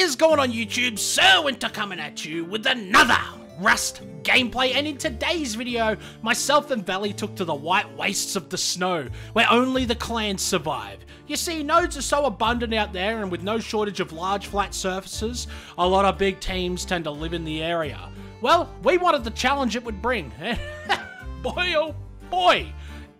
is going on YouTube? Ser Winter coming at you with another Rust gameplay and in today's video, myself and Valley took to the white wastes of the snow, where only the clans survive. You see, nodes are so abundant out there and with no shortage of large flat surfaces, a lot of big teams tend to live in the area. Well, we wanted the challenge it would bring. boy oh boy!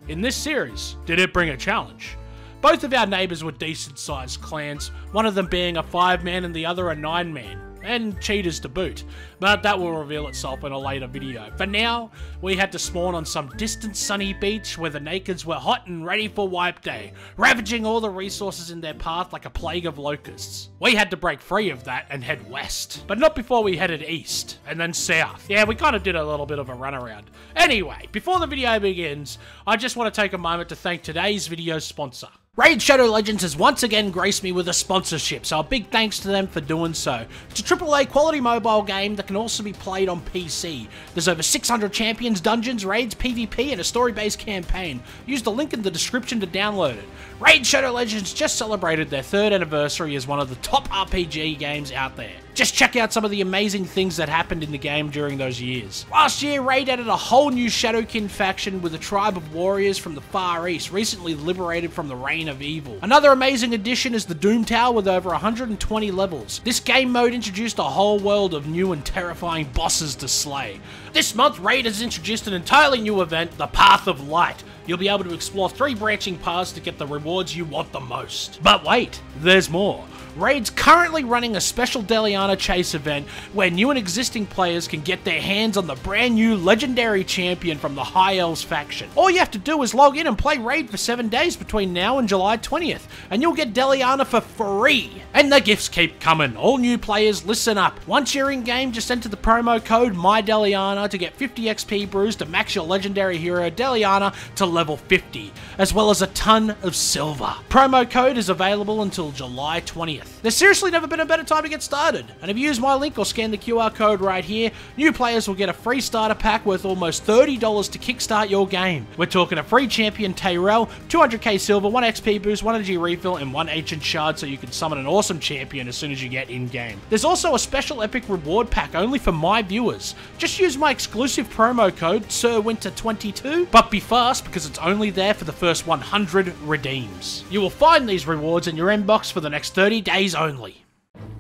In this series, did it bring a challenge? Both of our neighbours were decent sized clans, one of them being a 5 man and the other a 9 man, and cheaters to boot, but that will reveal itself in a later video. For now, we had to spawn on some distant sunny beach where the nakeds were hot and ready for wipe day, ravaging all the resources in their path like a plague of locusts. We had to break free of that and head west, but not before we headed east, and then south. Yeah, we kind of did a little bit of a runaround. Anyway, before the video begins, I just want to take a moment to thank today's video sponsor. Raid Shadow Legends has once again graced me with a sponsorship, so a big thanks to them for doing so. It's a AAA quality mobile game that can also be played on PC. There's over 600 champions, dungeons, raids, PvP, and a story-based campaign. Use the link in the description to download it. Raid Shadow Legends just celebrated their third anniversary as one of the top RPG games out there. Just check out some of the amazing things that happened in the game during those years. Last year, Raid added a whole new Shadowkin faction with a tribe of warriors from the Far East, recently liberated from the reign of evil. Another amazing addition is the Doom Tower with over 120 levels. This game mode introduced a whole world of new and terrifying bosses to slay. This month, Raid has introduced an entirely new event, the Path of Light. You'll be able to explore three branching paths to get the rewards you want the most. But wait, there's more. Raid's currently running a special Deliana Chase event where new and existing players can get their hands on the brand new legendary champion from the High Elves faction. All you have to do is log in and play Raid for 7 days between now and July 20th, and you'll get Deliana for free. And the gifts keep coming. All new players, listen up. Once you're in game, just enter the promo code MyDeliana to get 50 XP brews to max your legendary hero Deliana to level 50, as well as a ton of silver. Promo code is available until July 20th. There's seriously never been a better time to get started, and if you use my link or scan the QR code right here, new players will get a free starter pack worth almost $30 to kickstart your game. We're talking a free champion Tyrell, 200k silver, 1 XP boost, 1 energy refill, and 1 ancient shard so you can summon an awesome champion as soon as you get in-game. There's also a special epic reward pack only for my viewers. Just use my exclusive promo code, SerWinter22, but be fast because it's only there for the first 100 redeems. You will find these rewards in your inbox for the next 30 days only.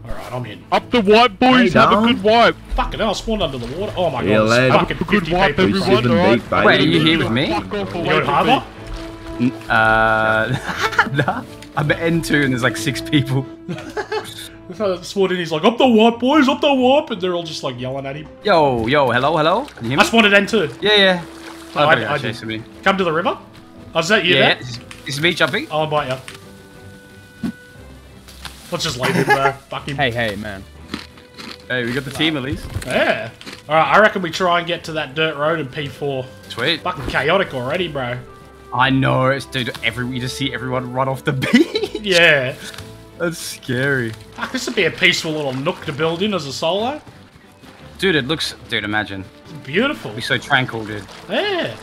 Alright, I'm in. Up the wipe, boys. Hey, Have a good wipe. Fucking hell, I spawned under the water. Oh my Yeah, god, lad. it's fucking Have a good 50 wipe, people. everyone. Seven alright? deep. Wait, are you here with me? Fuck off away You in from harbour? Uh, nah. I'm at N2 and there's like six people. Spawned in, he's like, up the warp, boys, up the warp, and they're all just like yelling at him. Yo, yo, hello, hello. Can you hear I me? spawned at N2. Yeah, yeah. Oh, I- I, I chasing me. Come to the river. Oh, is that you Yeah, there? this is, is me jumping. I'll invite you. Let's just leave him there. Fuck him. Hey, hey, man. Hey, we got the team at least. Yeah. Alright, I reckon we try and get to that dirt road in P4. Sweet. Fucking chaotic already, bro. I know, it's dude. Every we just see everyone run off the beach. Yeah. That's scary, Fuck, this would be a peaceful little nook to build in as a solo. dude. It looks, dude. Imagine, It's beautiful. be so tranquil, dude. Yeah.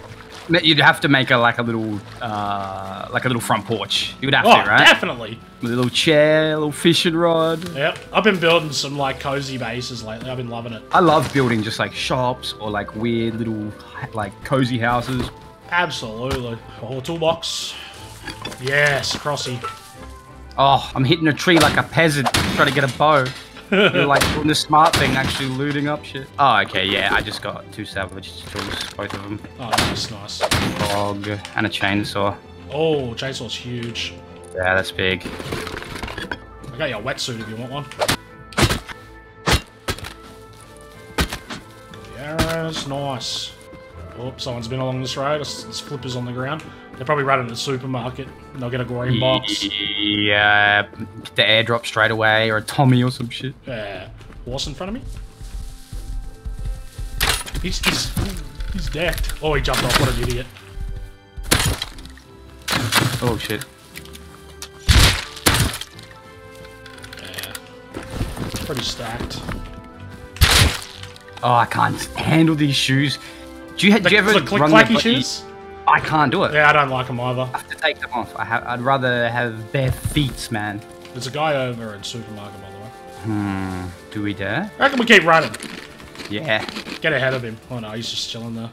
You'd have to make a like a little, uh, like a little front porch. You would have Oh, to, right? definitely. With a little chair, a little fishing rod. Yep. I've been building some like cozy bases lately. I've been loving it. I love building just like shops or like weird little like cozy houses. Absolutely. Oh, toolbox. Yes, crossy. Oh, I'm hitting a tree like a peasant trying to get a bow. You're like doing the smart thing, actually looting up shit. Oh, okay, yeah, I just got two salvage tools, both of them. Oh, nice, nice. Dog and a chainsaw. Oh, chainsaw's huge. Yeah, that's big. I got your wetsuit if you want one. Yes, nice. Oh, someone's been along this road. There's, flippers on the ground. They're probably running to the supermarket. They'll get a green box. Yeah, get the airdrop straight away or a Tommy or some shit. Yeah. Horse in front of me. He's, he's, he's decked. Oh, he jumped off. What an idiot. Oh shit. Yeah. Pretty stacked. Oh, I can't handle these shoes. Do you, ha- do you ever the click run clacky the- shoes? I can't do it. Yeah, I don't like them either. I have to take them off. I have, I'd rather have bare feet, man. There's a guy over in supermarket, by the way. Hmm. Do we dare? I reckon we keep running. Yeah. Get ahead of him. Oh no, he's just chilling there.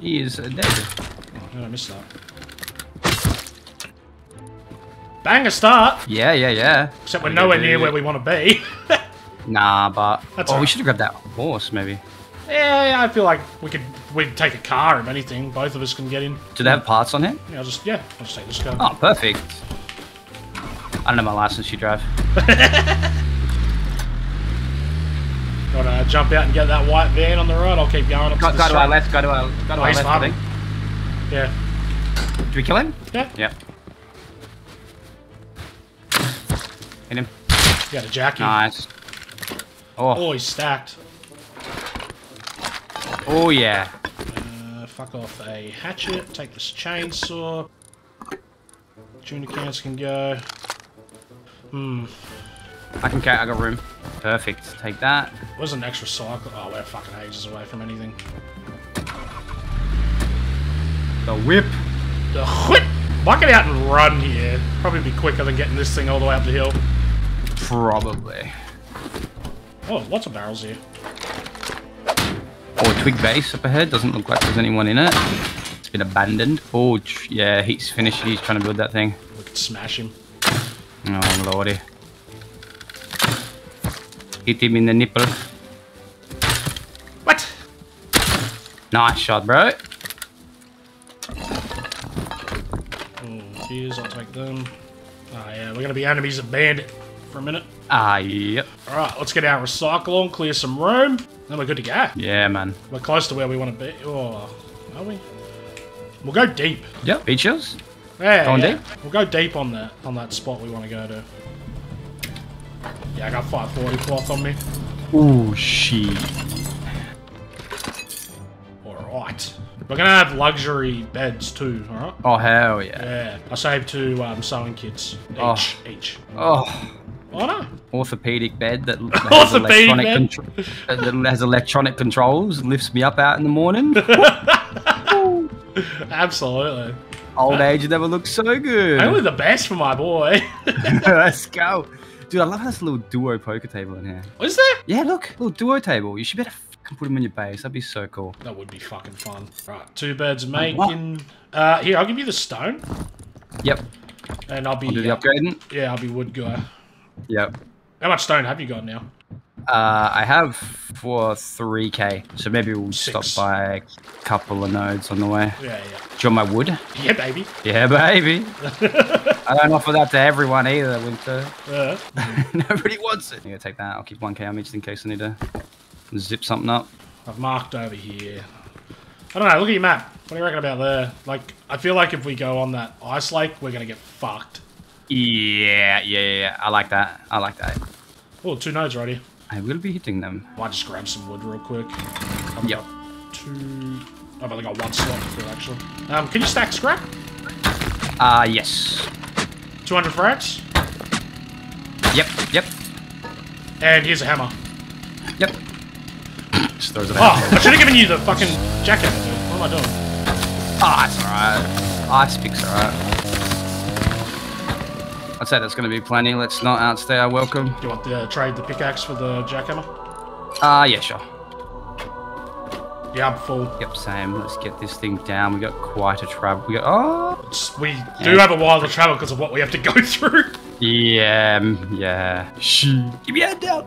He is uh, dead. Oh, I missed that? Bang a start! Yeah, yeah, yeah. Except we're nowhere near where we want to be. Nah, but That's oh, we should have grabbed that horse maybe. yeah, I feel like we could we'd take a car if anything. Both of us can get in. Do they have parts on him? Yeah, I'll just yeah, I'll just take this car. Oh, perfect. I don't know my license. You drive. Gotta jump out and get that white van on the road. I'll keep going up Go, to go the to our left. Go to our. Go to our left. I think. Yeah, Did we kill him? yeah, Yep. Hit him. yeah. The Jackie. Nice. Oh, Oh, he's stacked. oh yeah. Uh, fuck off a hatchet. Take this chainsaw. Junior cans can go. Hmm. I can carry. I got room. Perfect. Take that. Where's an extra cycle? Oh, we're fucking ages away from anything. The whip. The whip! Might get out and run here. Probably be quicker than getting this thing all the way up the hill. Probably. Oh, lots of barrels here. Oh, twig base up ahead. Doesn't look like there's anyone in it. It's been abandoned. Oh, yeah. He's finished. He's trying to build that thing. We could smash him. Oh lordy. Hit him in the nipple. What? Nice shot, bro. Oh, gears, I'll take them. Oh, yeah, we're gonna be enemies of Bandit for a minute. Ah, yep. Alright, let's get our recycle on, clear some room, then we're good to go. Yeah, man. We're close to where we want to be. Oh, are we? We'll go deep. Yep. Beach hills. Yeah, Going yeah. deep? We'll go deep on that on that spot we want to go to. Yeah, I got 540 cloth on me. Ooh, shit. Alright. We're gonna have luxury beds too, alright? Oh, hell yeah. Yeah. I saved two um, sewing kits. Each. Oh. Each. Oh, Oh no. orthopedic bed that has electronic bed? that has electronic controls, lifts me up out in the morning. Absolutely. Old age never looks so good. Only the best for my boy. Let's go. Dude, I love this little duo poker table in here. What is that? Yeah, look, little duo table. You should better fucking put them in your base. That'd be so cool. That would be fucking fun. Right, two birds making. Uh, here, I'll give you the stone, Yep. and I'll be. Do the uh, upgrading. yeah, I'll be wood guy. Yep. How much stone have you got now? Uh, I have for 3k, so maybe we'll Six. stop by a couple of nodes on the way. Yeah, Do you want my wood? yeah. Yeah, baby. Yeah, baby. I don't offer that to everyone either, Winter. Yeah. Nobody wants it. I'm gonna take that. I'll keep 1k on me just in case I need to zip something up. I've marked over here. I don't know, look at your map. What do you reckon about there? Like, I feel like if we go on that ice lake, we're gonna get fucked. Yeah, yeah, yeah, yeah. I like that. I like that. Oh, two nodes already. I will be hitting them. Might just grab some wood real quick. I've Yep. got two. I've only got one slot to fill, actually. Um, can you stack scrap? Uh, yes. 200 frags? Yep, yep, And here's a hammer. yep. Just throws it out. Oh. I should have given you the fucking jacket. What am I doing? Ah, it's alright. Ice pick's alright. I'd say that's gonna be plenty. Let's not outstay our welcome. Do you want to uh, trade the pickaxe for the jackhammer? Ah, uh, yeah, sure. Yeah, I'm full. Yep, same. Let's get this thing down. We got quite a travel. We got. Oh! It's- we do have a while to travel because of what we have to go through. Yeah, mm, yeah. Shh. Keep your head down.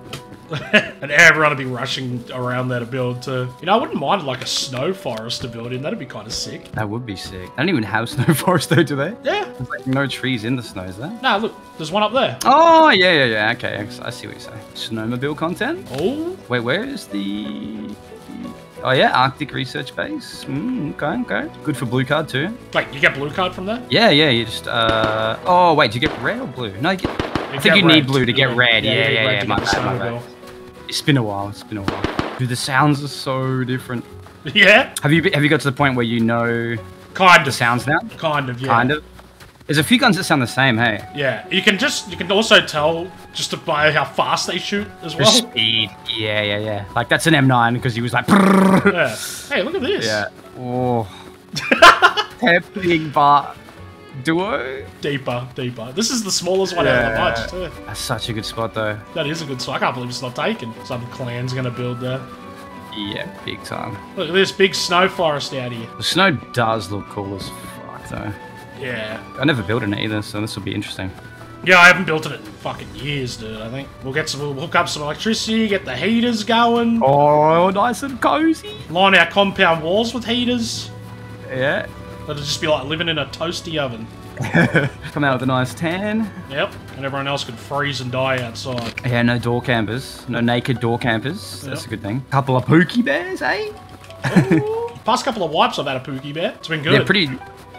and everyone would be rushing around there to build too. You know, I wouldn't mind like a snow forest to build in. That'd be kind of sick. That would be sick. They don't even have snow forest though, do they? Yeah. There's like no trees in the snow, is there? Nah, look, there's one up there. Oh, yeah, yeah, yeah. Okay, I see what you're saying. Snowmobile content? Oh, Wait, where is the. Oh, yeah, Arctic Research Base. Mm, okay, okay. Good for blue card too. wait, you get blue card from there? Yeah, yeah, you just. uh Oh, wait, do you get red or blue? No, you get. I think you need blue to get red. you Yeah, need yeah, red yeah. to My bad, my bad. It's been a while. It's been a while. Dude, the sounds are so different. Yeah, Have you have you got to the point where you know kind the of. sounds now? Kind of, yeah. Kind of. There's a few guns that sound the same. Hey, Yeah, you can just you can also tell just by how fast they shoot as the well. speed. Yeah, yeah, yeah. Like that's an M9 because he was like. Yeah. Hey, look at this. Yeah. Oh. Tempting, but duo. Deeper, deeper. This is the smallest one out of the bunch, too. That's such a good spot though. That is a good spot. I can't believe it's not taken. Some clan's gonna build there. Yeah, big time. Look at this big snow forest out here. The snow does look cool as fuck though. Yeah. I never built in it either, so this will be interesting. Yeah, I haven't built it in fucking years, dude. I think we'll get some. We'll hook up some electricity, get the heaters going, Oh, nice and cozy. line our compound walls with heaters. Yeah. It'll just be like living in a toasty oven. Come out with a nice tan. Yep, and everyone else could freeze and die outside. Yeah, no door campers. No naked door campers. That's Yep. a good thing. Couple of pookie bears, eh? Past couple of wipes, I've had a Pookie Bear. It's been good. Yeah, pretty.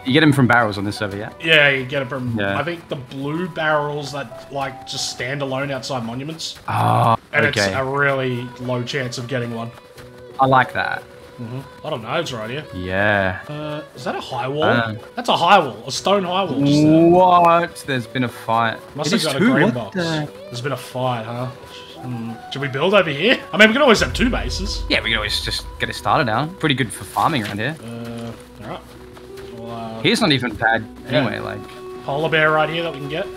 You get them from barrels on this server, yeah? Yeah, you get it from Yeah. I think the blue barrels that like just stand alone outside monuments, Oh, and it's a really low chance of getting one. I like that. I don't know. It's right here. Yeah. Uh, is that a high wall? Uh. That's a high wall, a stone high wall. Just there. What? There's been a fight. Must It have got a two, green what box. the- There's been a fight, huh? Hmm. Should we build over here? I mean, we can always have two bases. Yeah, we can always just get it started now. Pretty good for farming around here. Uh, all right. Well, uh, Here's not even bad Yeah. anyway, like. polar bear right here that we can get.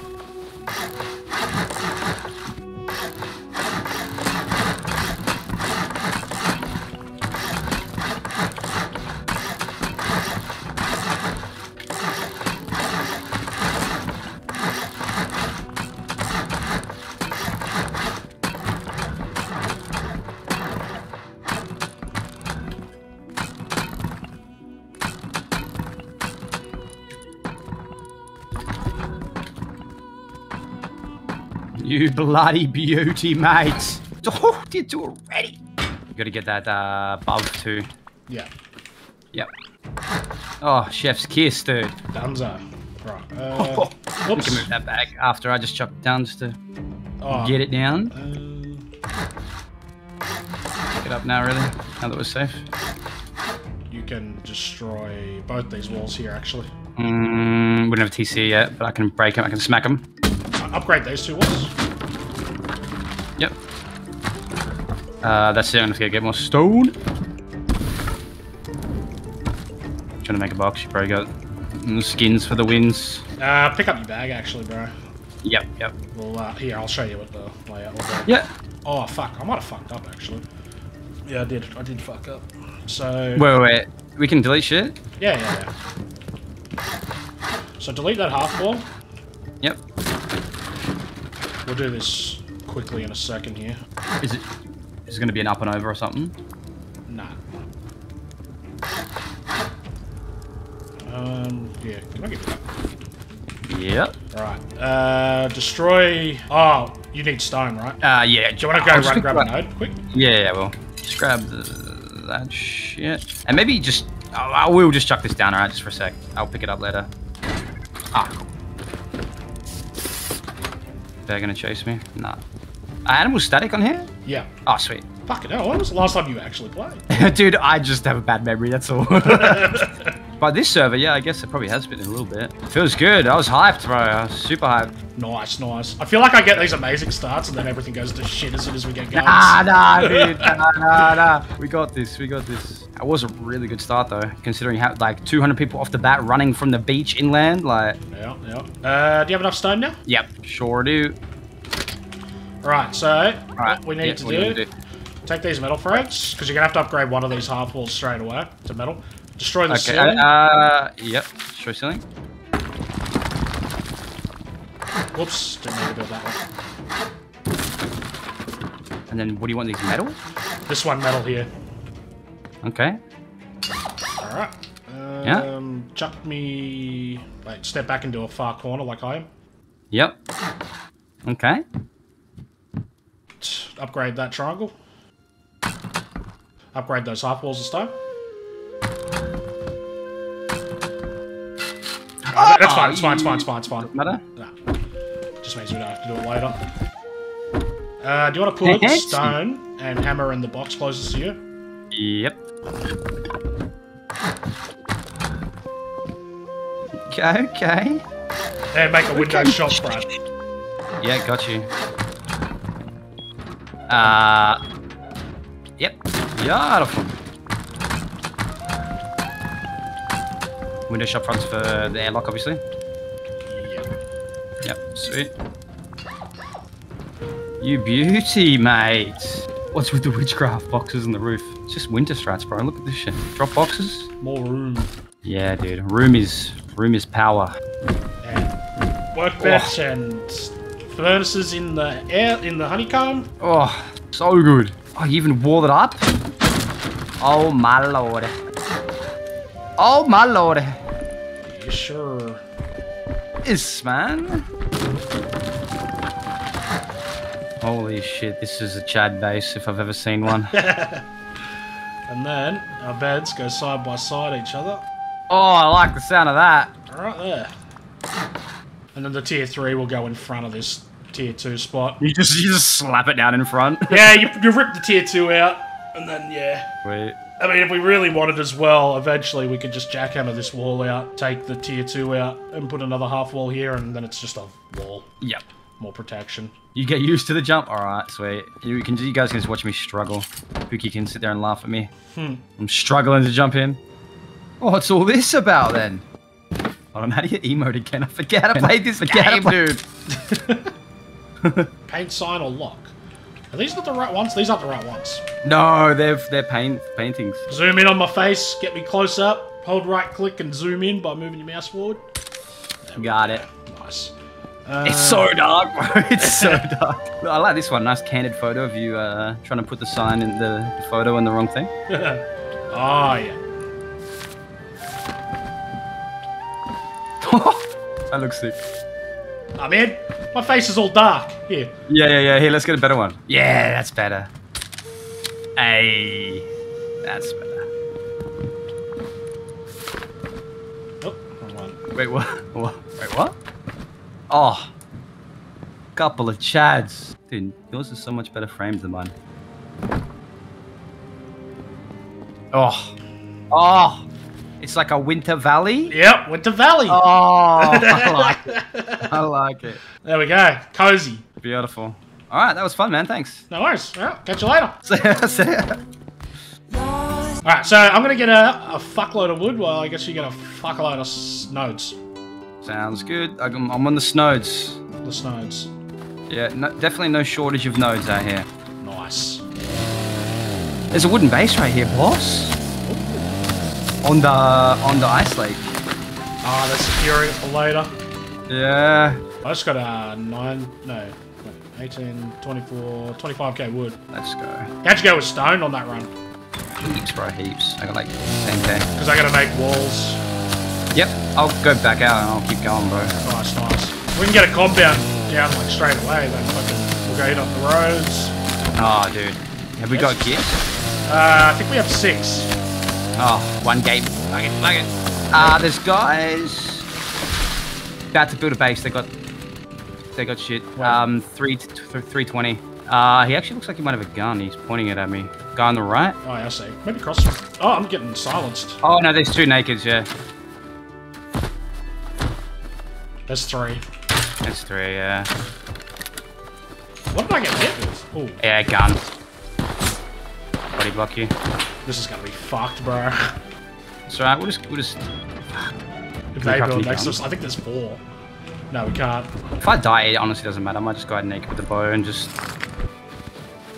You bloody beauty, mate. Oh, did do already. You gotta get that uh, above too. Yeah. Yep. Oh, chef's kiss, dude. Dunzo. Right. Oh, Uh, we can move that back after I just chopped it down just to Oh, get it down. uh, Pick it up now, really. Now that we're safe. you can destroy both these walls here, actually. Mm, we don't have TC yet, but I can break them. I can smack them. Upgrade those two walls. Yep. Uh, that's it. I'm just gonna get more stone. Trying to make a box. You probably got skins for the wins. Uh, pick up your bag, actually, bro. Yep, yep. Well, uh, here, I'll show you what the layout will like. Yeah. Oh, fuck. I might have fucked up, actually. Yeah, I did. I did fuck up. So, Wait, wait, wait. We can delete shit? yeah, yeah, yeah. So delete that half wall. We'll do this quickly in a second here. Is it is it gonna be an up and over or something? Nah. Um, yeah, can I get that? Yep. Alright. Uh, destroy... Oh, you need stone, right? Uh, yeah. Do you want to go run quick grab a grab- node, quick? Yeah, yeah, well. Just grab the, that shit. And maybe just... I I will just chuck this down, alright, just for a sec. I'll pick it up later. Ah, cool. They're gonna chase me? Nah. Animal static on here? Yeah. Oh, sweet. Fucking hell, when was the last time you actually played? Dude, I just have a bad memory, that's all. By this server, yeah, I guess it probably has been a little bit. Feels good. I was hyped, bro. I was super hyped. nice, nice. I feel like I get these amazing starts and then everything goes to shit as soon as we get guns. Nah, nah, dude. Nah, nah, nah. We got this. We got this. That was a really good start, though, considering how, like, 200 people off the bat running from the beach inland. Like, Yeah, yeah. Uh, do you have enough stone now? yep, sure do. Right, so All right. what we need to do do, take these metal frags, because you're going to have to upgrade one of these half walls straight away to metal. Destroy the Okay, ceiling. uh, yep, destroy ceiling. Whoops, didn't need to build that one. And then what do you want, these metal? This one metal here. Okay. Alright. Yeah. Um, chuck me... Wait, step back into a far corner like I am. Yep. Okay. Upgrade that triangle. Upgrade those half walls of stone. Uh, that's fine, it's fine, it's fine, it's fine, it's fine. Matter? Nah. Just means we don't have to do it later. Uh, do you want to put stone and hammer in the box closest to you? Yep. Okay, okay. And make a window shot, Brad. Yeah, got you. Uh, yep. Beautiful. Window shop fronts for the airlock, obviously. Yep, sweet. You beauty, mate. What's with the witchcraft boxes on the roof? It's just winter strats, bro. Look at this shit. Drop boxes? More room. Yeah, dude. Room is room is power. And workbench oh. and furnaces in the air in the honeycomb. Oh, so good. Oh, you even walled it up? Oh my lord. Oh my lord. Yeah, sure. This man. Holy shit, this is a Chad base if I've ever seen one. And then our beds go side by side each other. oh, I like the sound of that. Right there. And then the tier three will go in front of this tier two spot. You just you just slap it down in front. Yeah, you, you rip the tier two out, and then yeah. Wait. I mean, if we really wanted as well, eventually we could just jackhammer this wall out, take the tier two out, and put another half wall here, and then it's just a wall. Yep. More protection. You get used to the jump. All right, sweet. You can. You guys can just watch me struggle. Pookie can sit there and laugh at me. Hmm. I'm struggling to jump in. What's all this about then? Hold on, how do you emote again? I forget I played this game, dude. Paint sign or lock? Are these not the right ones? These aren't the right ones. No, they're they're paint paintings. Zoom in on my face, get me close up, hold right click and zoom in by moving your mouse forward. Got it. Nice. It's so dark, bro. It's so dark. I like this one. Nice candid photo of you uh, trying to put the sign in the, the photo in the wrong thing. oh, yeah. that looks sick. I'm in. My face is all dark. Here. Yeah, yeah, yeah. Here, let's get a better one. Yeah, that's better. Hey, that's better. Oh. Wait, what? what? Wait, what? Oh, couple of chads. Dude, yours is so much better frames than mine. Oh, oh, it's like a winter valley. Yep, Winter Valley. Oh, I like it. I like it. There we go. Cozy. Beautiful. All right, that was fun, man. Thanks. No worries. All right, catch you later. See ya, see ya. All right, so I'm gonna get a, a fuckload of wood. Well, I guess you get a fuckload of s- nodes. Sounds good. I'm I'm on the snodes. The snodes. Yeah, no, definitely no shortage of nodes out here. Nice. There's a wooden base right here, boss. On the on the ice lake. Ah, that's securing it for later. Yeah. I just got a 9, no, wait, 18, 24, 25k wood. Let's go. How'd you go with stone on that run? Heaps, bro, heaps. I got like 10k. Because I gotta make walls. Yep. I'll go back out and I'll keep going, bro. Nice, nice. We can get a compound down like straight away, then fucking, we'll go hit up the roads. Oh, dude. Have we got Yes. gears? Uh, I think we have six. Oh, one gate. Like it, like it. Uh, there's guys about to build a base. They got, they got shit. Um, three, t- three twenty. Uh, he actually looks like he might have a gun. He's pointing it at me. Guy on the right. Oh, yeah, I see. Maybe cross. Oh, I'm getting silenced. Oh no, there's two nakeds. Yeah, There's three. there's three. Yeah, What did I get hit with? Oh, yeah, gun. Body block you. this is gonna be fucked, bro. It's alright. We'll just, we'll just. If they build any next to us, I think there's four. No, we can't. If I die, it honestly doesn't matter. I might just go ahead and naked with the bow and just.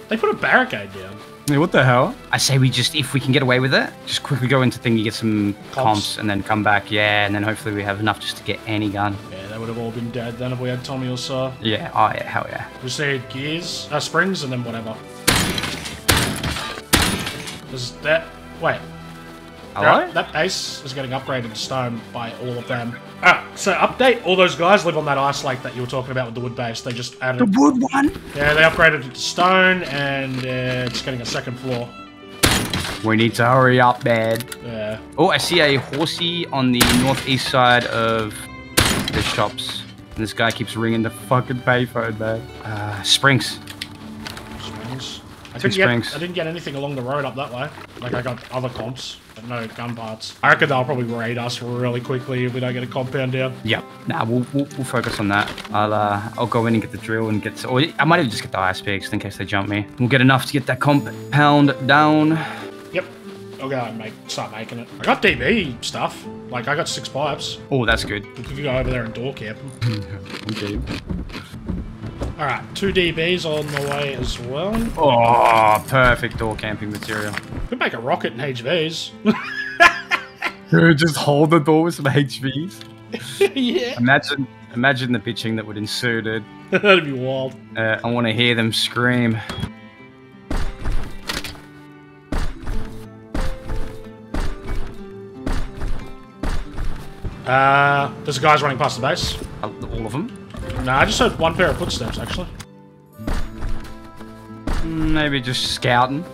They put a barricade down. Yeah, what the hell? I say we just, if we can get away with it, just quickly go into thingy, get some Comps. comps, and then come back. Yeah, and then hopefully we have enough just to get any gun. Yeah, they would have all been dead then if we had Tommy or Saw. Yeah. Oh yeah. Hell yeah. We just need gears, uh, springs, and then whatever. Is that? Wait. Hello. That, that base is getting upgraded to stone by all of them. Ah, so update. All those guys live on that ice lake that you were talking about with the wood base. They just added. The wood one. Yeah, they upgraded it to stone, and uh, it's getting a second floor. We need to hurry up, man. Yeah. Oh, I see a horsey on the northeast side of the shops. And this guy keeps ringing the fucking payphone, man. Uh, Springs. Springs. I Two couldn't get. I didn't get anything along the road up that way. Like I got other comps, but no gun parts. I reckon they'll probably raid us really quickly if we don't get a compound down. Yep. Nah, we'll, we'll, we'll focus on that. I'll uh, I'll go in and get the drill and get. Or I might even just get the ice picks in case they jump me. We'll get enough to get that compound down. Yep. I'll go and make start making it. I got DB stuff. Like I got six pipes. Oh, that's good. We could go over there and door camp. Okay. All right, two DBs on the way as well. Oh, perfect door camping material. Could make a rocket in HVs. Just hold the door with some HVs. yeah, Imagine, imagine the bitching that would ensue, dude. that'd be wild. Uh, I want to hear them scream. Uh, there's a guys running past the base. Uh, All of them. No, I just heard one pair of footsteps actually. Maybe just scouting.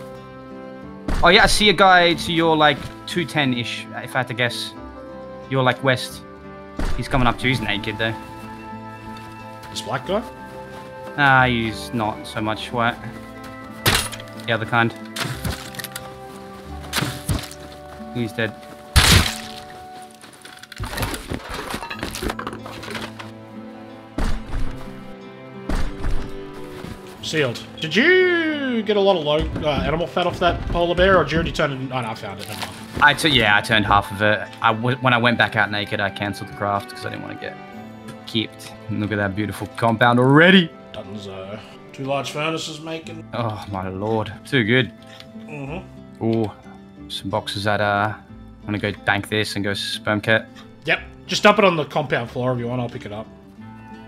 Oh yeah, I see a guy to your like 210-ish, if I had to guess. You're like west. He's coming up to you. He's naked though. This black guy. Ah, he's not so much white. The other kind. He's dead. Sealed. Did you get a lot of low uh, animal fat off that polar bear, or did you already turn it? Oh no, I found it. I yeah, I turned half of it. I w- when I went back out naked, I cancelled the craft because I didn't want to get kept. Look at that beautiful compound already. Uh, two large furnaces making. Oh my lord, too good. Mm-hmm. Oh, some boxes that uh, I'm gonna go bank this and go sperm kit. Yep. Just dump it on the compound floor if you want. I'll pick it up.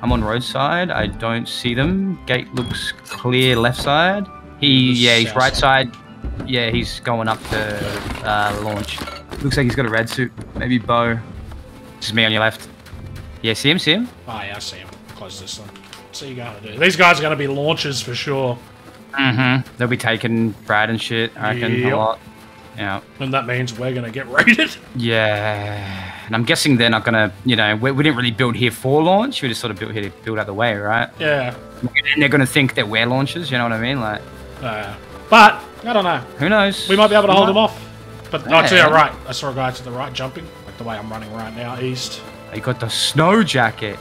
I'm on roadside. I don't see them. Gate looks clear left side. He, yeah, he's right side. Yeah, he's going up to uh, launch. Looks like he's got a red suit. Maybe bow. This is me on your left. Yeah, see him, see him? Oh yeah, I see him. Close this one. So you gotta do. These guys are gonna be launchers for sure, Mm-hmm. They'll be taking Brad and shit, I reckon, Yep. a lot. Yeah. and that means we're gonna get raided. Yeah. And I'm guessing they're not gonna, you know, we, we didn't really build here for launch. We just sort of built here to build out the way, right? Yeah. And they're gonna think that we're launchers, you know what I mean? Like, Uh, but I don't know. who knows? We might be able to We hold might- them off. But to Yeah. your right. I saw a guy to the right jumping, like the way I'm running right now, east. You got the snow jacket.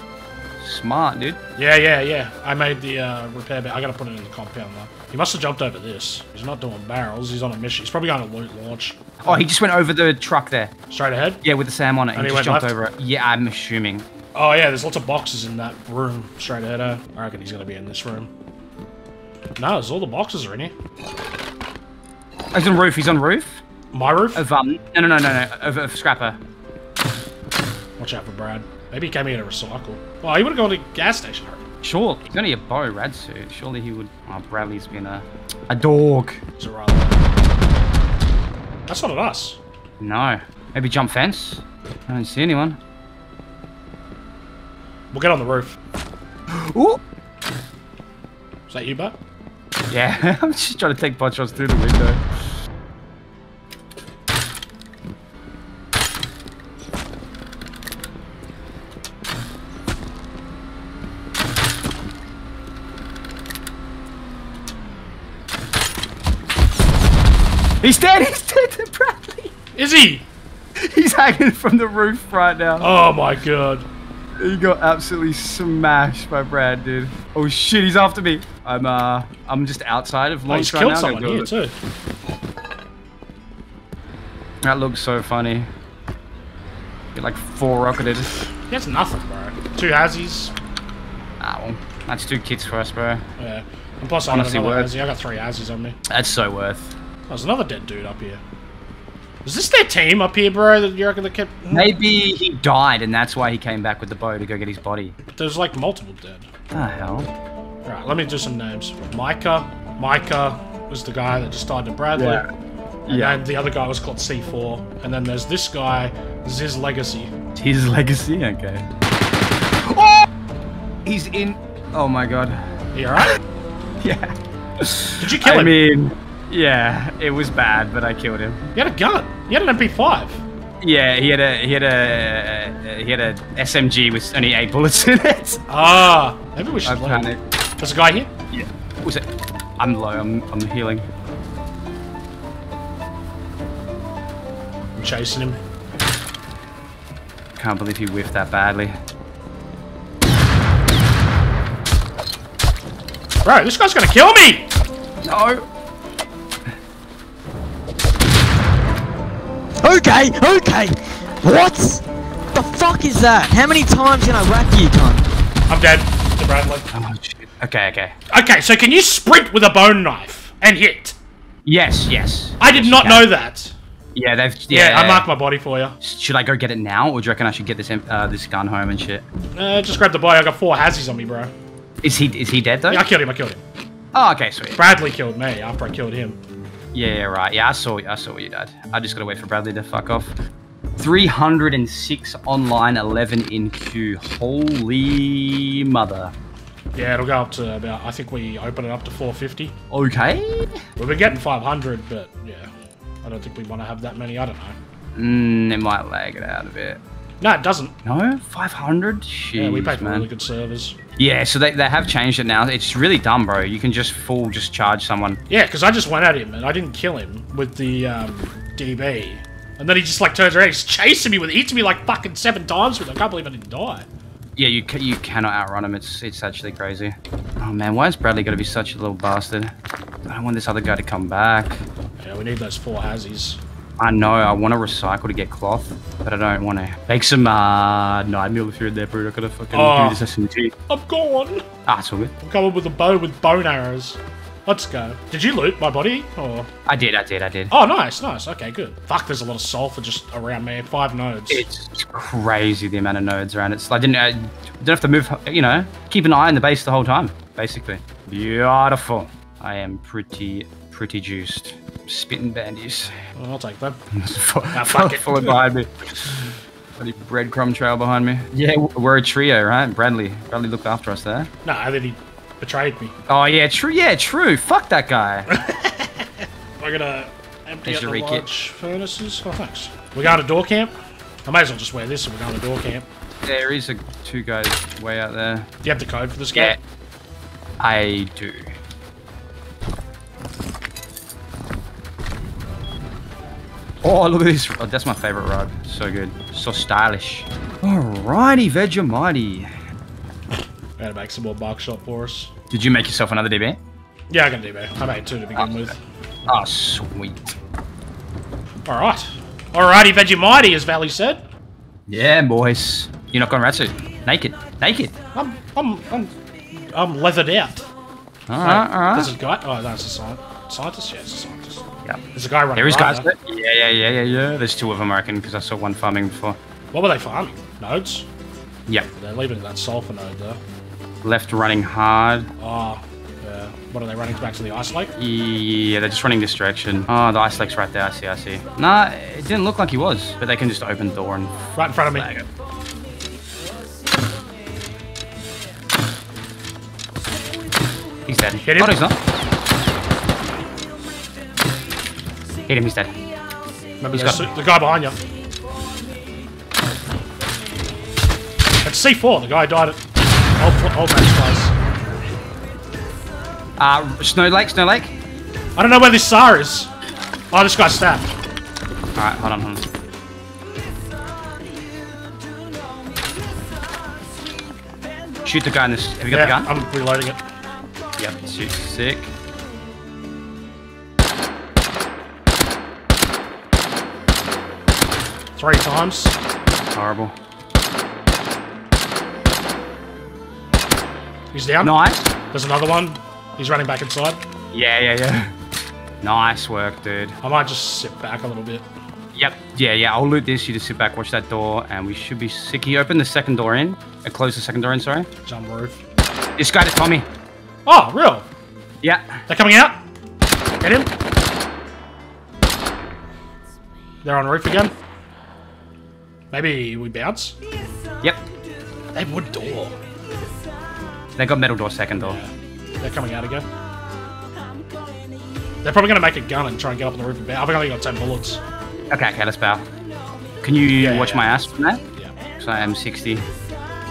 Smart, dude. Yeah, yeah, yeah. I made the uh, repair bit. I gotta put it in the compound though. He must have jumped over this. He's not doing barrels. He's on a mission. He's probably going to loot launch. Oh, he just went over the truck there. Straight ahead. Yeah, with the Sam on it. And he he just jumped left? over it. Yeah, I'm assuming. Oh yeah, there's lots of boxes in that room. Straight ahead. Uh, I reckon he's gonna be in this room. No, there's all the boxes are in here. He's on roof. He's on roof My roof. of um. No, no, no, no, no. Of, of scrapper. Watch out for Brad. Maybe he came here to recycle. Well, he would have gone to the gas station. Sure. He's only a bow rad suit. Surely he would. Oh, Bradley's been a a dog. Is? That's not at us. No. Maybe jump fence. I don't see anyone. We'll get on the roof. Ooh. Is that you, Bud? Yeah, I'm just trying to take pot shots through the window. Is he? He's hanging from the roof right now. Oh my god. He got absolutely smashed by Brad, dude. Oh shit, he's after me. I'm uh, I'm just outside of Oh, he's launch right killed now. someone Gonna here too. That looks so funny. Get like four rocketed. He has nothing, bro. Two Azzies. Ah, well, that's two kits for us, bro. Yeah. And plus, I got Honestly, another worth. I got three Azzies on me. That's so worth. There's another dead dude up here. Is this their team up here, bro? That you reckon they kept? Maybe he died, and that's why he came back with the bow to go get his body. There's like multiple dead. The hell? Alright, let me do some names. Micah. Micah was the guy that just died to Bradley. Yeah. And Yeah. then the other guy was called C4. And then there's this guy, Ziz Legacy. His legacy, okay. Oh! He's in. Oh my god. You alright? Yeah. Did you kill I him? mean, yeah, it was bad, but I killed him. he had a gun. He had an MP5. Yeah, he had a he had a he had a SMG with only eight bullets in it. Ah, maybe we should. leave. panicked. There's a guy here. Yeah. What was it? I'm low. I'm I'm healing. I'm chasing him. Can't believe he whiffed that badly. Bro, this guy's gonna kill me! No. Okay, okay. What? The fuck is that? How many times can I whack you, cunt? I'm dead to Bradley. Oh, shit. Okay, okay. Okay, so can you sprint with a bone knife and hit? Yes, yes. I did not know that. Yeah, they've. Yeah, Yeah, I marked my body for you. Should I go get it now, or do you reckon I should get this uh, this gun home and shit? Uh, just grab the boy. I got four hazzies on me, bro. Is he is he dead though? Yeah, I killed him. I killed him. Oh, okay, sweet. Bradley killed me after I killed him. Yeah, yeah, right. Yeah, I saw I saw you dad. I just gotta wait for Bradley to fuck off. 306 online, 11 in queue. Holy mother. Yeah, it'll go up to about. I think we open it up to 450. Okay. We've been getting 500, but yeah, I don't think we want to have that many. I don't know. Mm, it might lag it out a bit. No, it doesn't. No, 500. Jeez, Yeah, we pay for man. really good servers. Yeah, so they, they have changed it now. It's really dumb, bro. You can just full just charge someone. Yeah, because I just went at him and I didn't kill him with the um, DB. And then he just like turns around, he's chasing me with it, hits me like fucking seven times with it. I can't believe I didn't die. Yeah, you ca- you cannot outrun him. It's it's actually crazy. Oh man, why is Bradley gonna be such a little bastard? I don't want this other guy to come back. Yeah, we need those four hazzies. I know I want to recycle to get cloth, but I don't want to make some uh nine mil through there, bro. I gotta fucking Oh. do this SMG. I'm gone. Ah, it's all good. I'm coming with a bow with bone arrows. Let's go. Did you loot my body? Or I did, I did, I did. oh, nice, nice. Okay, good. Fuck, there's a lot of sulfur just around me. Five nodes. It's crazy the amount of nodes around. It's I didn't I don't have to move. You know, keep an eye on the base the whole time, basically. Beautiful. I am pretty pretty juiced. Spitting bandies. Well, I'll take them. ah, fuck it. Followed behind me. Bloody breadcrumb trail behind me. Yeah, we're a trio, right? Bradley. Bradley looked after us there. No, then he betrayed me. Oh yeah, true. Yeah, true. Fuck that guy. We're gonna empty out the rekit. large furnaces. Oh, thanks. We're going to door camp. I may as well just wear this and we're going to door camp. there is a two guys way out there. Do you have the code for this Yeah. I do. Oh, look at this. Oh, that's my favorite rod. So good. So stylish. Alrighty, Vegemite. Gotta make some more buckshot for us. Did you make yourself another DB? Yeah, I can do that. I made two to begin oh. with. Oh, sweet. Alright. Alrighty, Vegemite, as Valley said. Yeah, boys. You're not going rat suit. Naked. Naked. I'm, I'm, I'm, I'm leathered out. Alright, alright. There's a guy. Oh, that's a scientist. Scientist? Yeah, it's a scientist. Yep. There's a guy running. There is guys. Yeah, yeah, yeah, yeah, yeah. There's two of them, I reckon, because I saw one farming before. What were they farming? Nodes? Yep. They're leaving that sulfur node there. Left running hard. Oh, yeah. What are they running back to the ice lake? Yeah, they're just running this direction. Oh, the ice lake's right there. I see, I see. Nah, it didn't look like he was, but they can just open the door and Right in front of me. it. He's dead. Hit him. Oh, no, he's not. Hit him, he's dead. Remember He's there's got- the guy behind you. It's C4. The guy died at old, old man's place. Uh, Snow Lake, Snow Lake. I don't know where this SAR is. Oh, this guy's stabbed. Alright, hold on, hold on. Shoot the guy in this. Have you got Yeah, the gun? I'm reloading it. Yep, shoot. Sick. Three times. Horrible. He's down. Nice. There's another one. He's running back inside. Yeah, yeah, yeah. Nice work, dude. I might just sit back a little bit. Yep. Yeah, yeah. I'll loot this. You just sit back, watch that door, and we should be sick. He you open the second door in? Uh, close the second door in, sorry. Jump roof. This guy to Tommy. Oh, real? Yeah. They're coming out. Get him. They're on roof again. Maybe we bounce. Yep. They have wood door. They got metal door second door. They're coming out again. They're probably going to make a gun and try and get up on the roof and bounce. I've only got 10 bullets. Okay, okay, let's bow. Can you Yeah, watch yeah. my ass from that? Yeah. So I am 60.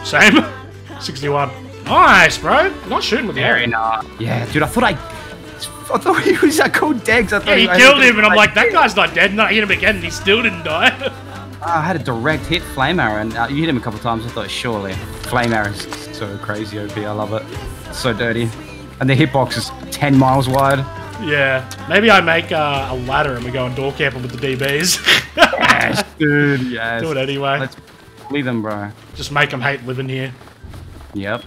Same. 61. Nice, bro. Not shooting with the Very nice. Yeah, dude, I thought I... I thought he was that called Degs. I thought Yeah, he I killed him, and I'm like, that guy's not dead. And I hit him again, and he still didn't die. I had a direct hit flame arrow, and uh, you hit him a couple times. I thought, surely. Flame arrow is so crazy OP. I love it. It's so dirty. And the hitbox is 10 miles wide. Yeah, maybe I make uh, a ladder and we go and door camping with the DBs. yes, dude. Yes. Do it anyway. Let's leave them, bro. Just make them hate living here. Yep.